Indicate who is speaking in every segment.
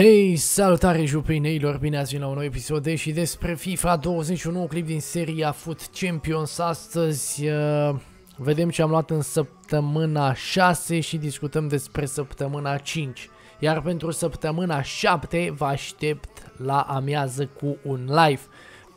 Speaker 1: Hei, salutare jupinei,lor bine ați venit la un nou episod de și despre FIFA 21, un clip din seria Foot Champions. Astăzi uh, vedem ce am luat în săptămâna 6 și discutăm despre săptămâna 5. Iar pentru săptămâna 7 vă aștept la amiază cu un live.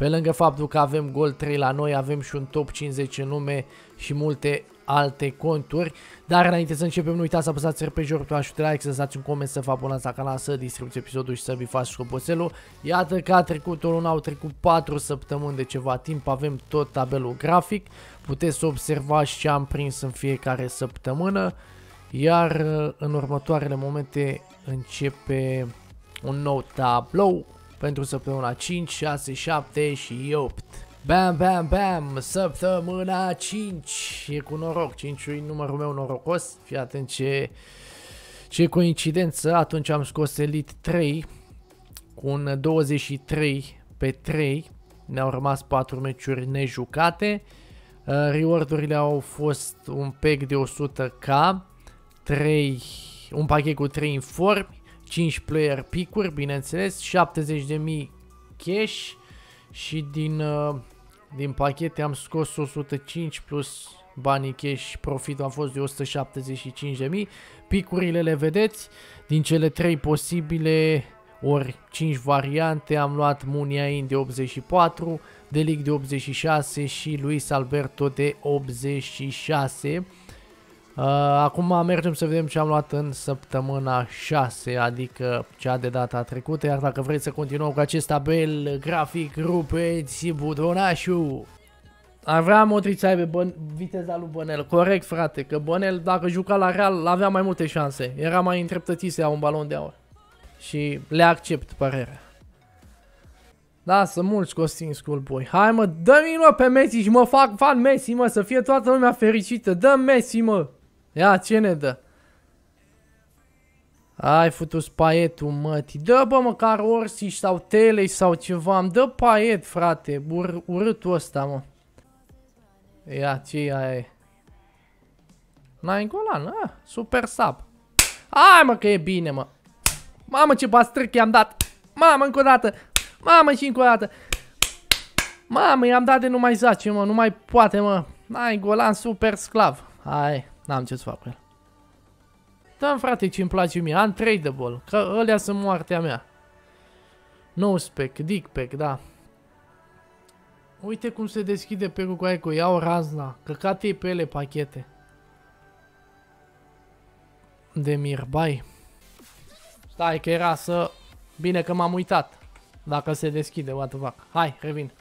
Speaker 1: Pe lângă faptul că avem gol 3 la noi, avem și un top 50 în lume și multe alte conturi. Dar înainte să începem, nu uitați să apăsați repejorul pe de like, să lăsați un coment, să vă abonați la canal, să distribuiți episodul și să bifați școpoțelul. Iată că a trecut o lună, au trecut 4 săptămâni de ceva timp, avem tot tabelul grafic. Puteți să observați ce am prins în fiecare săptămână. Iar în următoarele momente începe un nou tablou pentru săptămâna 5, 6, 7 și 8. Bam, bam, bam, săptămâna 5, e cu noroc, 5 e numărul meu norocos, fii atent ce, ce coincidență, atunci am scos Elite 3 cu un 23 pe 3, ne-au rămas 4 meciuri nejucate, uh, reward-urile au fost un pack de 100k, 3, un pachet cu 3 informi, 5 player pick-uri, bineînțeles, 70.000 cash și din uh, din pachete am scos 105 plus banii cash, profitul a fost de 175.000. Picurile le vedeți, din cele 3 posibile ori 5 variante am luat Muniain de 84, Delic de 86 și Luis Alberto de 86. Uh, acum mergem să vedem ce am luat în săptămâna 6, adică cea de data trecută, iar dacă vreți să continuăm cu acest tabel grafic, rupeți butonașul! Ar vrea Modric să aibă viteza lui Bănel, corect frate, că Bănel dacă juca la Real avea mai multe șanse, era mai întreptățit să ia un balon de aur. Și le accept părerea. Da, sunt mulți Costin Schoolboy. Hai mă, dă-mi mă pe Messi și mă fac fan Messi mă, să fie toată lumea fericită. Dă Messi mă. Ia, ce ne dă? Ai futus paietul, măti. Dă, bă, măcar Orsi sau Telei sau ceva. Îmi dă paiet, frate. Ur urâtul ăsta, mă. Ia, ce e N-ai golan, ah, super sub. Hai, mă, că e bine, mă. Mamă, ce bastrâc i-am dat. Mamă, încă o dată. Mamă, și încă o dată. Mamă, i-am dat de nu mai zace, mă. Nu mai poate, mă. N-ai golan super sclav. Hai. N-am ce să fac cu el. Da, frate, ce-mi place mie. Untradable. Că ălea sunt moartea mea. No spec, dick pack, da. Uite cum se deschide pe cu aia cu iau razna. Căcate pe ele pachete. De mirbai. Stai că era să... Bine că m-am uitat. Dacă se deschide, what the fuck. Hai, revin.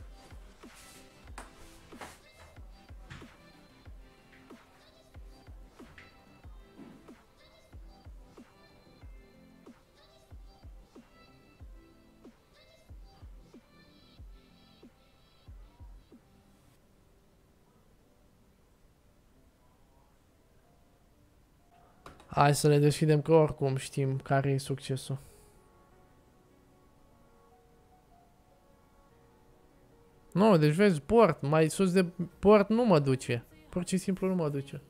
Speaker 1: Hai să le deschidem că oricum știm care e succesul. Nu, deci vezi, port, mai sus de port nu mă duce. Pur și simplu nu mă duce.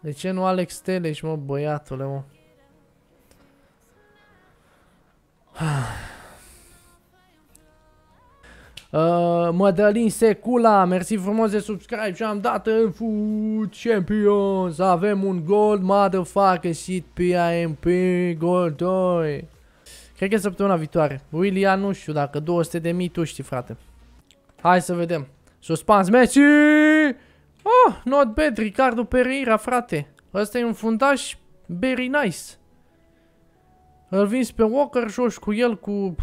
Speaker 1: De ce nu Alex Teleș, mă, băiatule, mă? Uh, Mădălin Secula, mersi frumos de subscribe și am dat în Food Champions. Avem un gold motherfucker shit PIMP gold 2. Cred că e săptămâna viitoare. William nu știu dacă 200 de mii tu știi frate. Hai să vedem. Suspans Messi! Oh, not bad, Ricardo Pereira frate. Ăsta e un fundaș very nice. Îl vinzi pe Walker, joci cu el cu,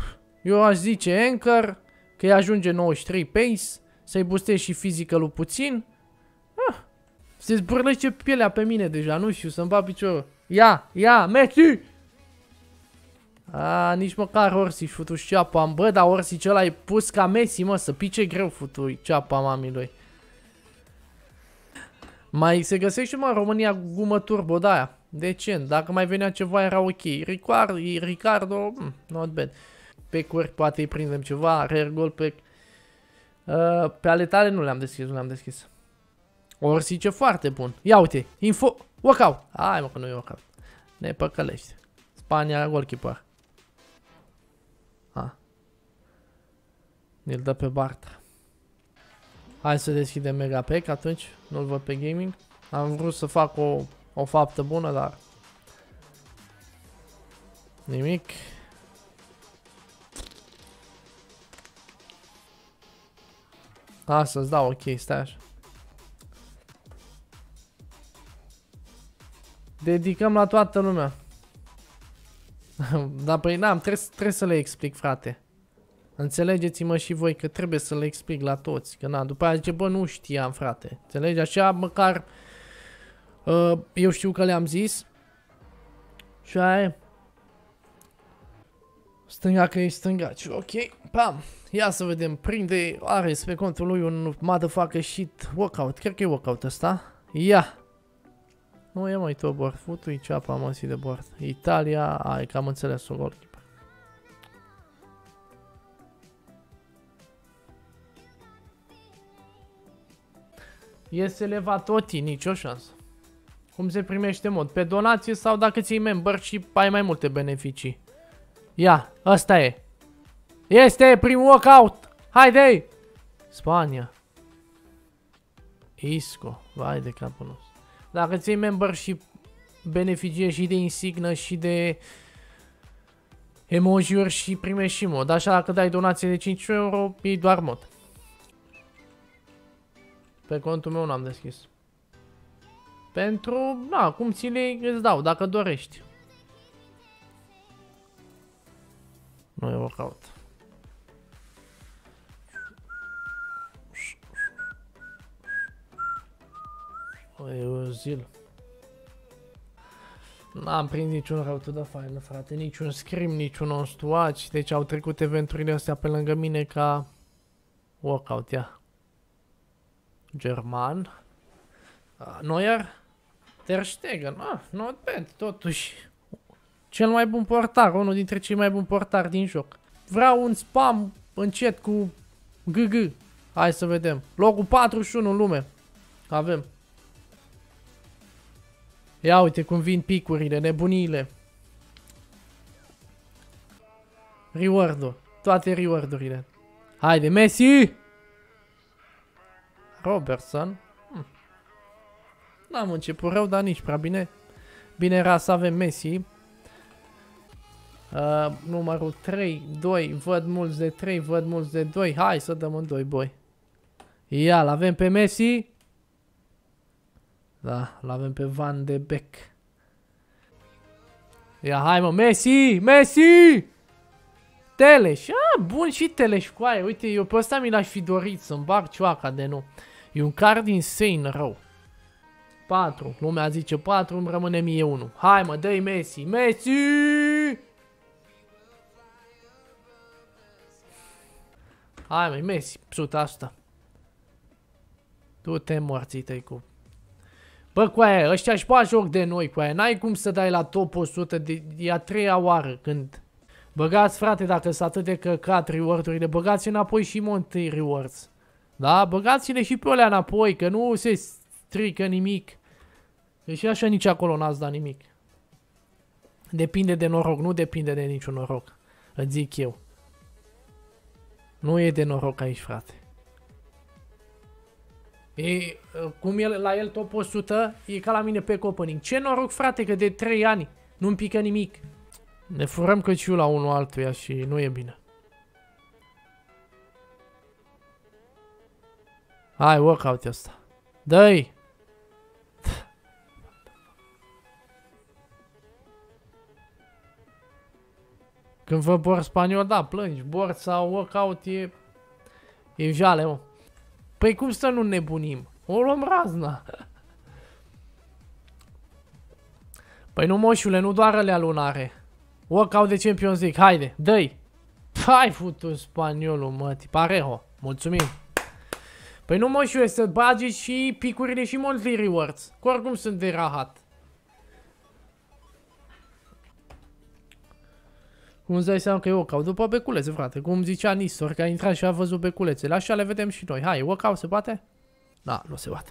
Speaker 1: eu aș zice, Anchor. Că îi ajunge 93 pace, să-i boostezi și fizică puțin. Ah, se zbârlește pielea pe mine deja, nu știu, să-mi bat piciorul. Ia, ia, Messi! A, nici măcar Orsi futu ceapa, bă, dar Orsi ce l-ai pus ca Messi, mă, să pice greu futu ceapa mamii lui. Mai se găsește mă în România gumă turbo de aia. Decent, dacă mai venea ceva era ok. Ricardo, Ricardo, mm, not bad pack-uri, poate îi prindem ceva, rare gold pack. Uh, pe ale tale nu le-am deschis, nu le-am deschis. Orsice foarte bun. Ia uite, info, workout. Hai mă că nu e workout. Ne păcălești. Spania, goalkeeper. A. Ne-l dă pe Bartra. Hai să deschidem Megapack atunci. Nu-l văd pe gaming. Am vrut să fac o, o faptă bună, dar... Nimic. Asta-ți dau, ok, stai așa. Dedicăm la toată lumea. Dar păi n-am, trebuie, trebuie să le explic, frate. Înțelegeți-mă și voi că trebuie să le explic la toți. Că na, după aia zice, bă, nu știam, frate. Înțelegi? Așa, măcar uh, eu știu că le-am zis. Și aia Stânga că e stângaci. Ok, pam. Ia să vedem. Prinde, are pe contul lui un motherfucker shit workout. Cred că e workout ăsta. Ia. Nu e mai tot bord. Futu-i ceapa măsii de bord. Italia, ai cam înțeles o goalkeeper. Este elevat OTI, nicio șansă. Cum se primește mod? Pe donație sau dacă ții member și ai mai multe beneficii? Ia, ăsta e. Este primul walkout. Haide! Spania. Isco. Vai de capul nostru. Dacă ții membership, beneficie și de insignă și de emoji-uri și primești și mod. Așa dacă dai donație de 5 euro, e doar mod. Pe contul meu n-am deschis. Pentru, na, cum ți le îți dau, dacă dorești. Nu e workout. E o zil. N-am prins niciun route de faină, frate, niciun scrim, niciun on watch, deci au trecut eventurile astea pe lângă mine ca workout, ia. German. Uh, Neuer. Ter Stegen, ah, not bad, totuși. Cel mai bun portar, unul dintre cei mai buni portari din joc. Vreau un spam încet cu GG. Hai să vedem. Locul 41 în lume. Avem. Ia uite cum vin picurile, nebuniile. Reward-ul. Toate reward-urile. Haide, Messi! Robertson. Hm. N-am început rău, dar nici prea bine. Bine era să avem Messi. Uh, numărul 3, 2, văd mulți de 3, văd mulți de 2. Hai să dăm în 2, boi. Ia, l-avem pe Messi. Da, l-avem pe Van de Beek. Ia, hai mă, Messi! Messi! Teleș. Ah, bun și Teleș cu aia. Uite, eu pe ăsta mi l-aș fi dorit să-mi bag cioaca de nu. E un card insane rău. 4. Lumea zice 4, îmi rămâne mie 1. Hai mă, dă Messi. Messi! Hai măi, Messi, 100%. Du-te morții tăi cu... Bă, cu aia, ăștia își bag joc de noi cu aia. N-ai cum să dai la top 100 de... E a treia oară când... Băgați, frate, dacă sunt atât de căcat reward-urile, băgați înapoi și Monty Rewards. Da? Băgați-le și pe alea înapoi, că nu se strică nimic. Deci așa nici acolo n-ați dat nimic. Depinde de noroc, nu depinde de niciun noroc. Îți zic eu. Nu e de noroc aici, frate. E, cum e la el top 100, e ca la mine pe opening. Ce noroc, frate, că de 3 ani nu-mi pică nimic. Ne furăm căciul la unul altuia și nu e bine. Hai, workout ăsta. Dă-i! Când vă bor spaniol, da, plângi. Bor sau workout e... E jale, mă. Păi cum să nu nebunim? O luăm razna. Păi nu, moșule, nu doar alea lunare. Workout de Champions League, haide, dă-i. Hai, futu spaniolul, mă, pareho. Mulțumim. Păi nu, moșule, să bagi și picurile și monthly rewards. Cu oricum sunt de rahat. Cum îți dai seama că e workout? După beculețe, frate. Cum zicea Nistor, că a intrat și a văzut beculețele. Așa le vedem și noi. Hai, workout se poate? Da, nu se poate.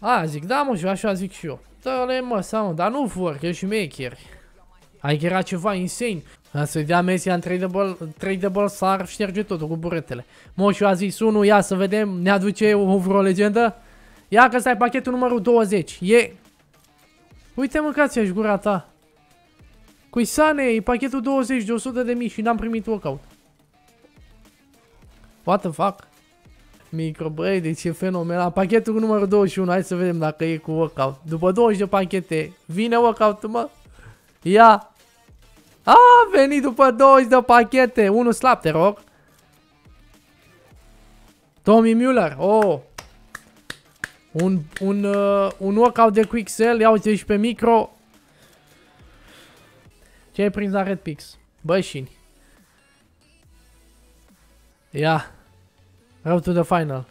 Speaker 1: A, zic, da mă, și așa zic și eu. Dă-le mă, sau, dar nu vor, că și mecheri. Adică era ceva insane. Să dea Messi în 3 de ball, 3 de ball s-ar șterge totul cu buretele. Moșu a zis unul, ia să vedem, ne aduce o vreo legendă? Ia că stai pachetul numărul 20. E... Uite mâncați-aș gura ta. Cui Sane, e pachetul 20 de 100 de mii și n-am primit workout. What the fuck? Micro, băi, deci e fenomenal. Pachetul numărul 21, hai să vedem dacă e cu workout. După 20 de pachete, vine workout mă? Ia! A, venit după 20 de pachete. Unul slab, te rog. Tommy Müller. Oh. Un, un, uh, un workout de quick sell. Ia uite și pe micro. Ce ai prins la Red Pix? Bășini. Ia. Road to the final.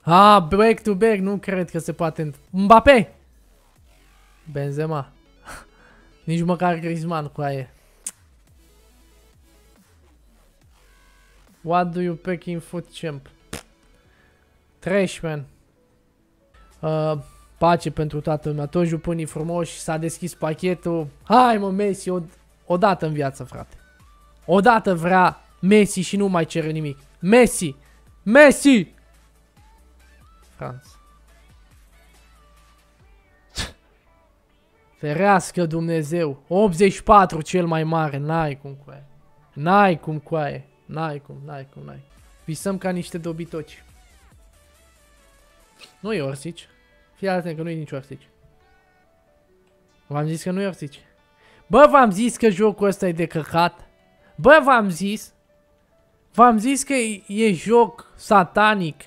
Speaker 1: Ah, back to back. Nu cred că se poate. Mbappé. Benzema. Nici măcar Griezmann cu aia. What do you pick in foot champ? Trash, man. Uh, pace pentru toată lumea. Toți jupânii frumoși. S-a deschis pachetul. Hai mă, Messi, o, o dată în viață, frate. O dată vrea Messi și nu mai cere nimic. Messi! Messi! Franța. Ferească Dumnezeu. 84 cel mai mare. N-ai cum cu aia. N-ai cum cu aia. N-ai cum, n-ai cum, n-ai. Visăm ca niște dobitoci. Nu e orsici. Fii atent că nu e nici orsici. V-am zis că nu e orsici. Bă, v-am zis că jocul ăsta e de căcat. Bă, v-am zis. V-am zis că e, e joc satanic.